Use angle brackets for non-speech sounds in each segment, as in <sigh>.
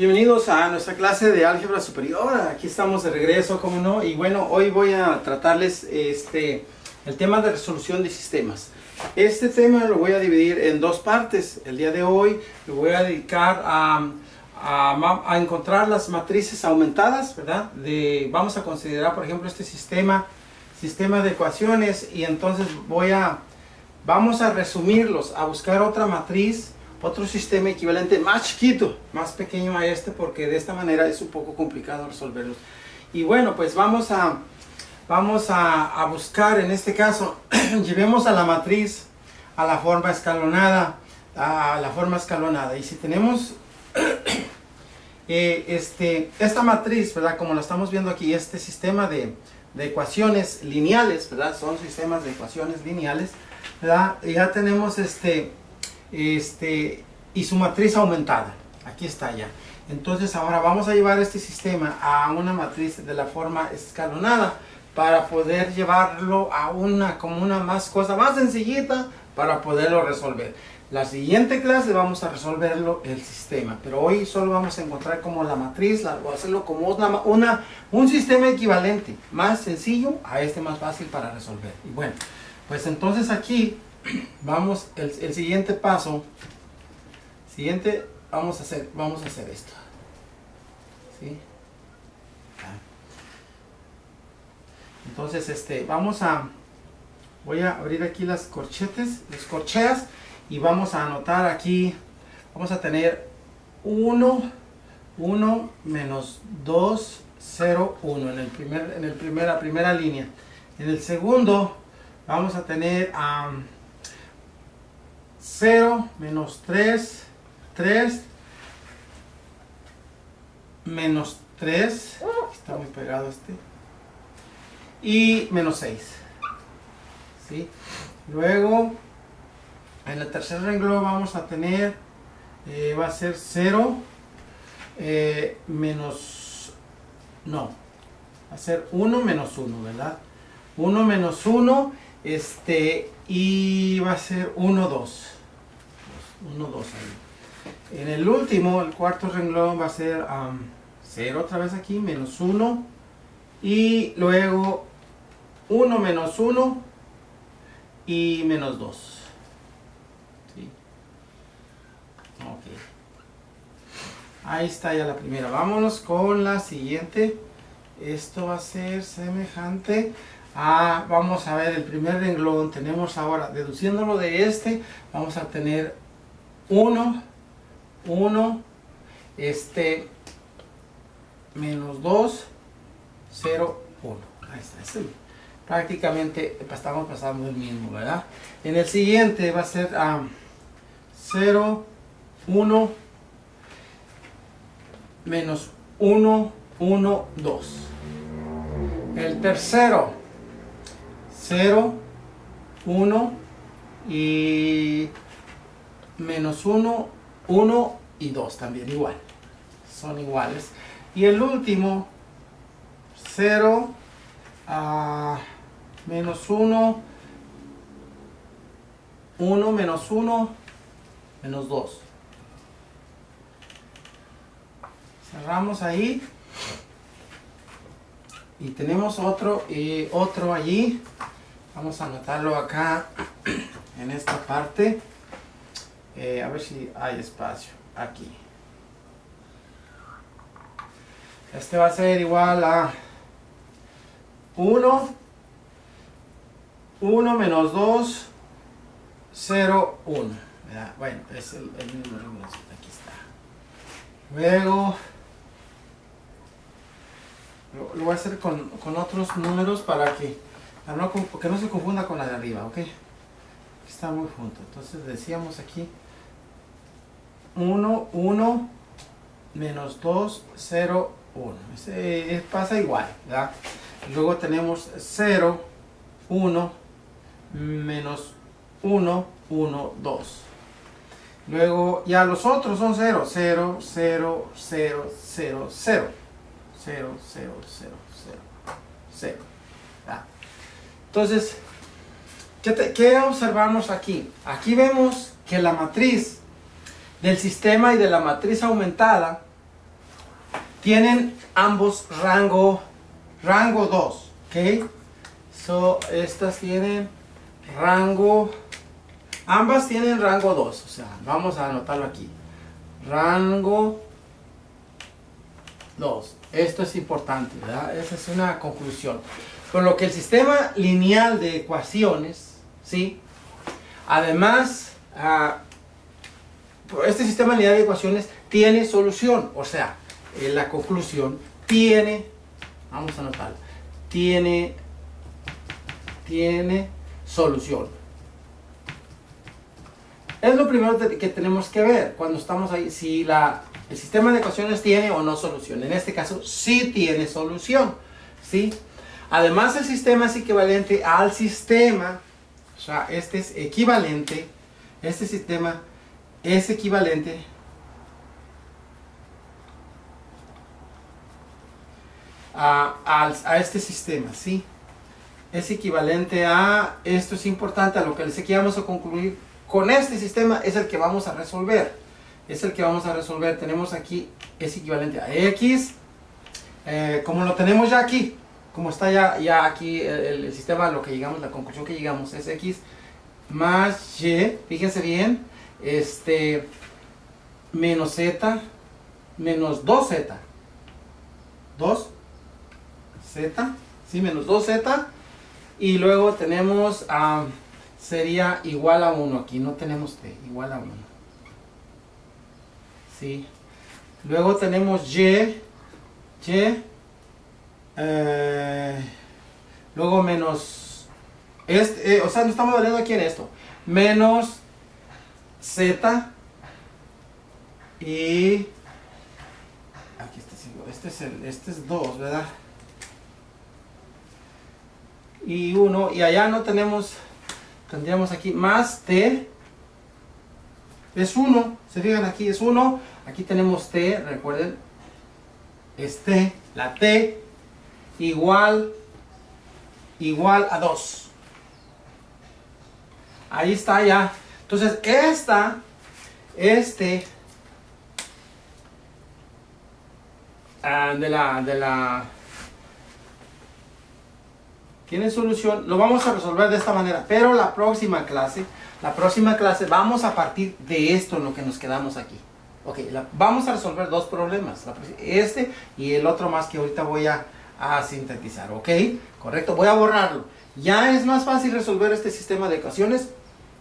Bienvenidos a nuestra clase de álgebra superior. Aquí estamos de regreso, como no. Y bueno, hoy voy a tratarles este el tema de resolución de sistemas. Este tema lo voy a dividir en dos partes. El día de hoy lo voy a dedicar a, a, a encontrar las matrices aumentadas, ¿verdad? De, vamos a considerar, por ejemplo, este sistema, sistema de ecuaciones y entonces voy a, vamos a resumirlos, a buscar otra matriz otro sistema equivalente más chiquito, más pequeño a este, porque de esta manera es un poco complicado resolverlos. Y bueno, pues vamos a, vamos a, a buscar, en este caso, <clears throat> llevemos a la matriz a la forma escalonada, a la forma escalonada. Y si tenemos <clears throat> eh, este, esta matriz, ¿verdad? Como la estamos viendo aquí, este sistema de, de ecuaciones lineales, ¿verdad? Son sistemas de ecuaciones lineales, ¿verdad? Y ya tenemos este este, y su matriz aumentada. Aquí está ya. Entonces ahora vamos a llevar este sistema a una matriz de la forma escalonada para poder llevarlo a una como una más cosa más sencillita para poderlo resolver. La siguiente clase vamos a resolverlo el sistema, pero hoy solo vamos a encontrar como la matriz, la, a hacerlo como una, una, un sistema equivalente, más sencillo a este más fácil para resolver. Y bueno, pues entonces aquí vamos, el, el, siguiente paso, siguiente, vamos a hacer, vamos a hacer esto. ¿Sí? Entonces, este, vamos a, voy a abrir aquí las corchetes, las corcheas, y vamos a anotar aquí, vamos a tener 1, 1 menos 2, 0, 1 en el primer, en el primer, la primera línea. En el segundo, vamos a tener um, 0 menos 3, 3 menos 3, está muy pegado este, y menos 6. ¿sí? Luego, en el tercer renglón vamos a tener, eh, va a ser 0 eh, menos, no, va a ser 1 menos 1, ¿verdad? 1 menos 1, este, y va a ser 1, 2. 1, 2 ahí. En el último, el cuarto renglón va a ser 0 um, otra vez aquí, menos 1. Y luego 1 menos 1 y menos 2. ¿Sí? Ok. Ahí está ya la primera. Vámonos con la siguiente. Esto va a ser semejante a, vamos a ver, el primer renglón. Tenemos ahora, deduciéndolo de este, vamos a tener 1, 1, este, menos 2, 0, 1. Ahí está, este, prácticamente estamos pasando el mismo, ¿verdad? En el siguiente va a ser um, 0, 1, menos 1, 1, 2. El tercero, 0, 1 y menos 1, 1 y 2 también igual. Son iguales. Y el último, 0, uh, menos 1, 1 menos 1, menos 2. Cerramos ahí. Y tenemos otro, y otro allí. Vamos a anotarlo acá <clears throat> en esta parte. Eh, a ver si hay espacio aquí. Este va a ser igual a 1, 1 menos 2, 0, 1. Bueno, es el, el mismo número. Aquí está. Luego, lo, lo voy a hacer con, con, otros números para que, para no, que no se confunda con la de arriba, ¿ok? Está muy junto. Entonces decíamos aquí 1, 1, menos 2, 0, 1. Ese pasa igual, ¿verdad? Luego tenemos 0, 1, menos 1, 1, 2. Luego ya los otros son 0, 0, 0, 0, 0, 0. 0, 0, 0, 0, 0. Entonces, ¿qué, te, ¿qué observamos aquí? Aquí vemos que la matriz del sistema y de la matriz aumentada tienen ambos rango, rango 2, ¿ok? So, estas tienen rango, ambas tienen rango 2, o sea, vamos a anotarlo aquí. Rango 2. Esto es importante, ¿verdad? Esa es una conclusión. Por lo que el sistema lineal de ecuaciones, ¿sí? Además, ah, este sistema lineal de ecuaciones tiene solución, o sea, en la conclusión tiene, vamos a anotarlo, tiene, tiene solución. Es lo primero que tenemos que ver cuando estamos ahí, si la, el sistema de ecuaciones tiene o no solución. En este caso, sí tiene solución. ¿sí? Además, el sistema es equivalente al sistema, o este es equivalente, este sistema es equivalente a, a, este sistema, ¿sí? Es equivalente a, esto es importante, a lo que les aquí vamos a concluir con este sistema es el que vamos a resolver. Es el que vamos a resolver. Tenemos aquí, es equivalente a X, eh, como lo tenemos ya aquí, como está ya, ya aquí el, el, sistema, lo que llegamos, la conclusión que llegamos es X más Y, fíjense bien, este, menos Z, menos 2Z, 2, Z, sí, menos 2Z. Y luego tenemos, um, sería igual a 1 aquí, no tenemos T, igual a 1. Sí. Luego tenemos Y, Y, eh, luego menos, este, eh, o sea, no estamos hablando aquí en esto, menos Z y aquí está, este es el, este es 2, ¿verdad? y 1 y allá no tenemos tendríamos aquí más t es 1 se fijan aquí es 1 aquí tenemos t recuerden es t la t igual igual a 2 ahí está ya. Entonces esta este uh, de la de la tiene solución, lo vamos a resolver de esta manera, pero la próxima clase, la próxima clase vamos a partir de esto en lo que nos quedamos aquí. Ok, vamos a resolver dos problemas, este y el otro más que ahorita voy a, a sintetizar, ok, correcto, voy a borrarlo. Ya es más fácil resolver este sistema de ecuaciones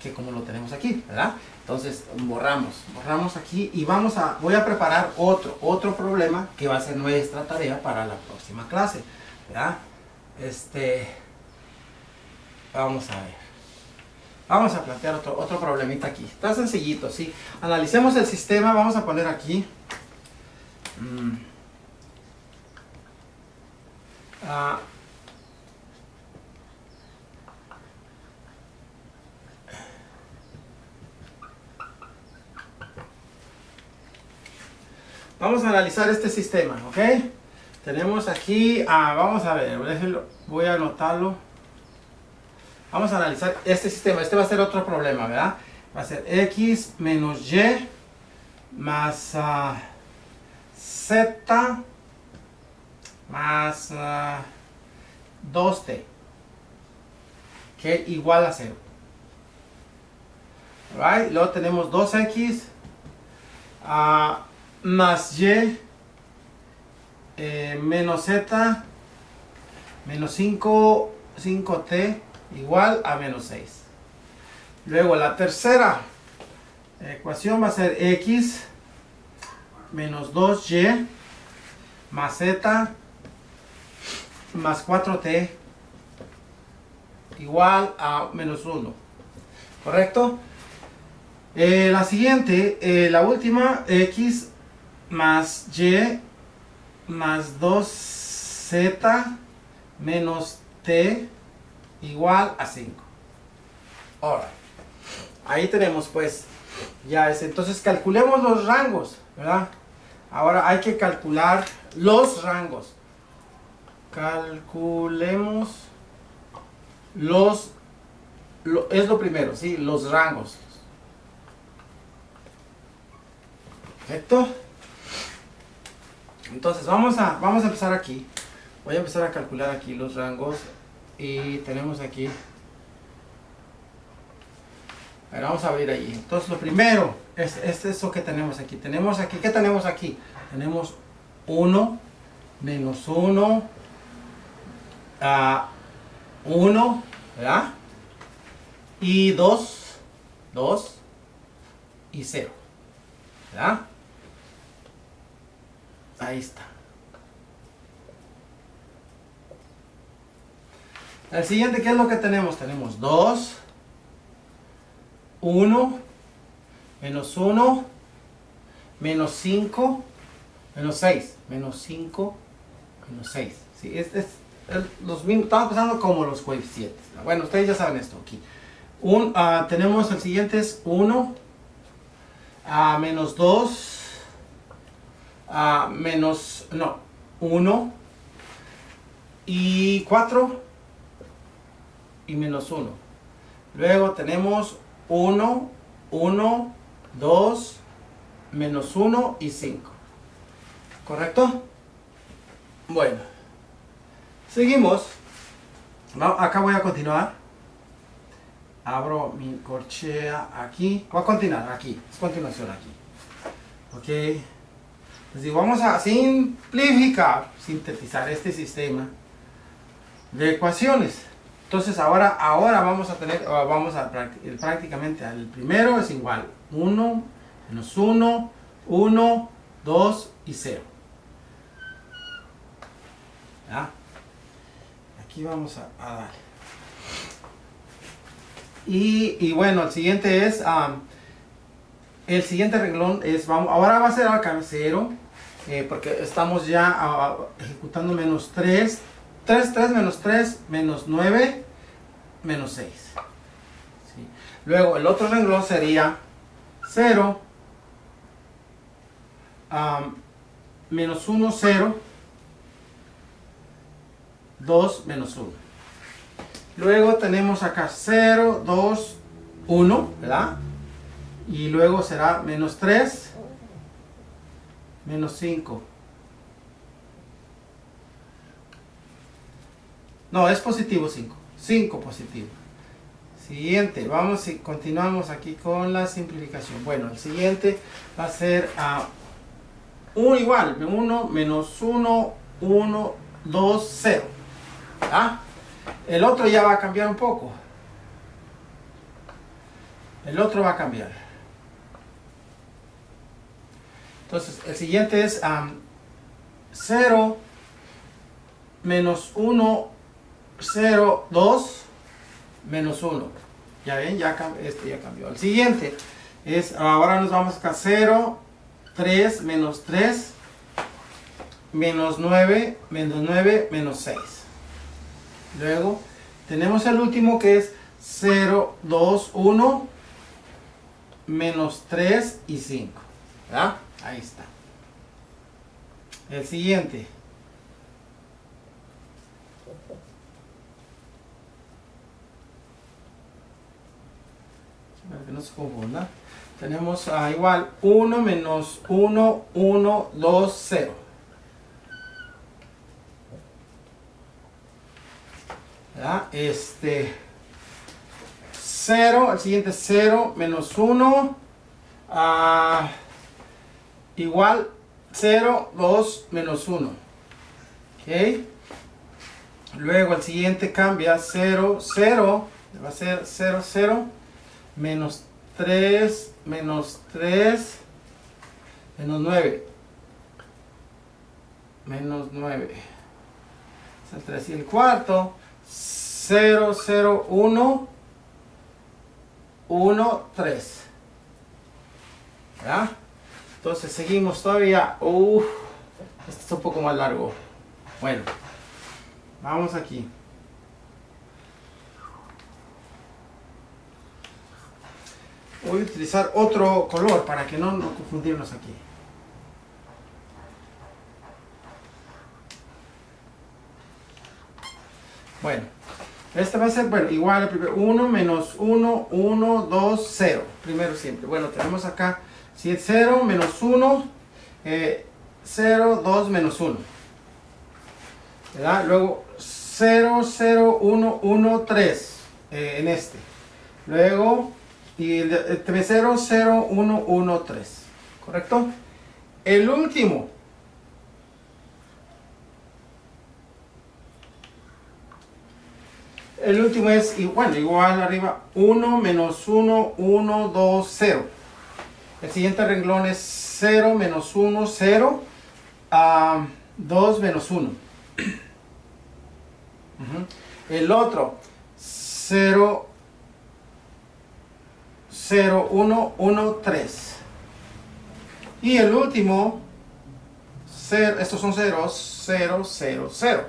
que como lo tenemos aquí, ¿verdad? Entonces borramos, borramos aquí y vamos a, voy a preparar otro, otro problema que va a ser nuestra tarea para la próxima clase, ¿verdad? Este, vamos a ver. Vamos a plantear otro, otro problemita aquí. Está sencillito, ¿sí? Analicemos el sistema. Vamos a poner aquí. Mm. Ah. Vamos a analizar este sistema, ¿ok? Tenemos aquí, ah, vamos a ver, voy a anotarlo. Vamos a analizar este sistema. Este va a ser otro problema, ¿verdad? Va a ser x menos y más uh, z más uh, ah, 2t que igual a 0. Right? Luego tenemos 2x uh, más y eh, menos z menos 5, 5t igual a menos 6. Luego la tercera ecuación va a ser x menos 2y más z más 4t igual a menos 1. ¿Correcto? Eh, la siguiente, eh, la última, x más y más 2z menos t igual a 5. Ahora, ahí tenemos pues ya es. Entonces calculemos los rangos, ¿verdad? Ahora hay que calcular los rangos. Calculemos los, es lo primero, ¿sí? Los rangos. Perfecto. Entonces vamos a, vamos a empezar aquí. Voy a empezar a calcular aquí los rangos. Y tenemos aquí. A ver, vamos a abrir ahí. Entonces lo primero es, es eso que tenemos aquí. Tenemos aquí, ¿qué tenemos aquí? Tenemos 1 menos 1 a 1, ¿verdad? Y 2, 2 y 0, ¿verdad? Ahí está. El siguiente, ¿qué es lo que tenemos? Tenemos 2, 1, menos 1, menos 5, menos 6, menos 5, menos 6. ¿sí? Es, es, los mismos, estamos pensando como los coeficientes. Bueno, ustedes ya saben esto aquí. Un, uh, tenemos el siguiente es 1, a menos 2, a menos, no, 1 y 4 y menos 1. Luego tenemos 1, 1, 2, menos 1 y 5. ¿Correcto? Bueno. Seguimos. Acá voy a continuar. Abro mi corchea aquí. Voy a continuar aquí. Es continuación aquí. Ok. Entonces vamos a simplificar, sintetizar este sistema de ecuaciones. Entonces ahora, ahora vamos a tener, vamos a prácticamente el primero es igual 1 menos 1, 1, 2 y 0. ¿Ya? Aquí vamos a, dar. Y, bueno, el siguiente es, el siguiente renglón es, vamos, ahora va a ser acá 0, eh, porque estamos ya ejecutando menos 3, 3, 3 menos 3, menos 9, menos 6. ¿Sí? Luego el otro renglón sería 0, um, menos 1, 0, 2, menos 1. Luego tenemos acá 0, 2, 1, ¿verdad? Y luego será menos 3, menos 5. No, es positivo 5. 5 positivo. Siguiente, vamos y continuamos aquí con la simplificación. Bueno, el siguiente va a ser a 1 igual, 1 menos 1, 1, 2, 0. ¿Ah? El otro ya va a cambiar un poco. El otro va a cambiar. Entonces, el siguiente es um, 0 menos 1, 0, 2, menos 1. Ya ven, ya este ya cambió. El siguiente es, ahora nos vamos acá, 0, 3, menos 3, menos 9, menos 9, menos 6. Luego tenemos el último que es 0, 2, 1, menos 3 y 5. ¿Verdad? Ahí está. El siguiente. Tenemos igual 1 menos 1, 1, 2, 0. ¿Verdad? Este 0, el siguiente 0 menos 1 uh, igual 0, 2 menos 1. ¿Ok? Luego el siguiente cambia 0, 0, va a ser 0, 0, menos 3, menos 3, menos 9. Menos 9. Es el 3 y el cuarto. 0, 0, 1, 1, 3. ¿Ya? Entonces seguimos todavía. Uf, este está un poco más largo. Bueno, vamos aquí. Voy a utilizar otro color para que no nos confundirnos aquí. Bueno, este va a ser, bueno, igual al primero, 1 menos 1, 1, 2, 0. Primero siempre. Bueno, tenemos acá, si es 0 menos 1, eh, 0, 2, menos 1. ¿Verdad? Luego 0, 0, 1, 1, 3 eh, en este. Luego, y el 0, 0, 1, 1, 3. ¿Correcto? El último. El último es, bueno, igual arriba, 1 menos 1, 1, 2, 0. El siguiente renglón es 0 menos 1, 0, uh, 2 menos 1. <clears throat> El otro, 0, 0, 1, 1, 3. Y el último, 0, estos son ceros, 0, 0, 0.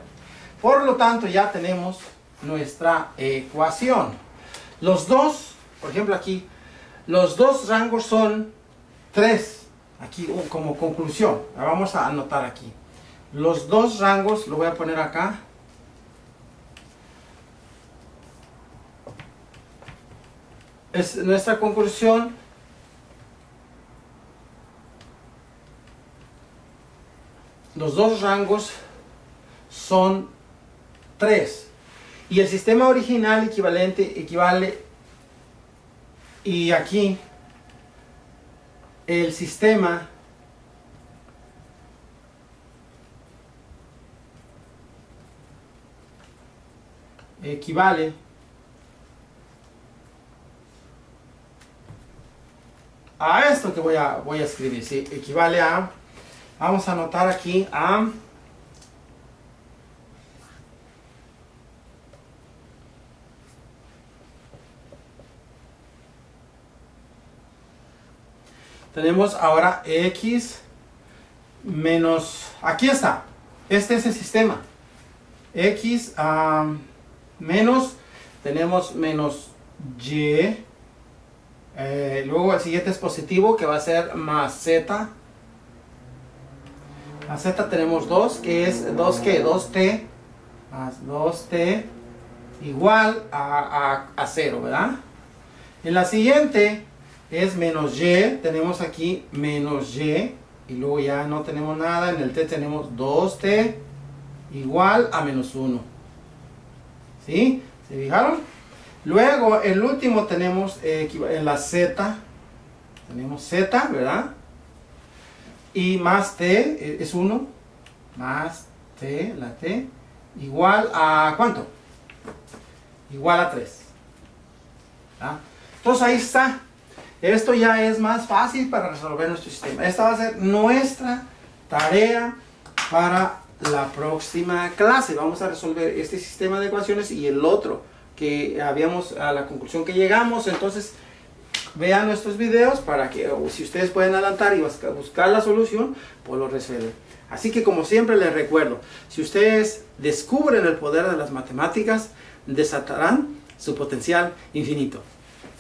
Por lo tanto, ya tenemos nuestra ecuación. Los dos, por ejemplo aquí, los dos rangos son 3. Aquí uh, como conclusión, la vamos a anotar aquí. Los dos rangos, lo voy a poner acá. Es nuestra conclusión. Los dos rangos son 3. Y el sistema original equivalente equivale y aquí el sistema equivale a esto que voy a, voy a escribir, ¿sí? equivale a, vamos a anotar aquí a tenemos ahora x menos, aquí está, este es el sistema, x menos, tenemos menos y, eh, luego el siguiente es positivo que va a ser más z, a z tenemos 2 que es 2 que 2t más 2t igual a, a, a 0, ¿verdad? En la siguiente es menos y, tenemos aquí menos y, y luego ya no tenemos nada, en el t tenemos 2t igual a menos 1. ¿Sí? ¿Se fijaron? Luego, el último tenemos eh, en la z, tenemos z, ¿verdad? Y más t eh, es 1, más t, la t, igual a ¿cuánto? Igual a 3. Entonces ahí está. Esto ya es más fácil para resolver nuestro sistema. Esta va a ser nuestra tarea para la próxima clase. Vamos a resolver este sistema de ecuaciones y el otro que habíamos a la conclusión que llegamos. Entonces, vean nuestros videos para que si ustedes pueden adelantar y buscar la solución, pues lo resuelven. Así que como siempre les recuerdo, si ustedes descubren el poder de las matemáticas, desatarán su potencial infinito.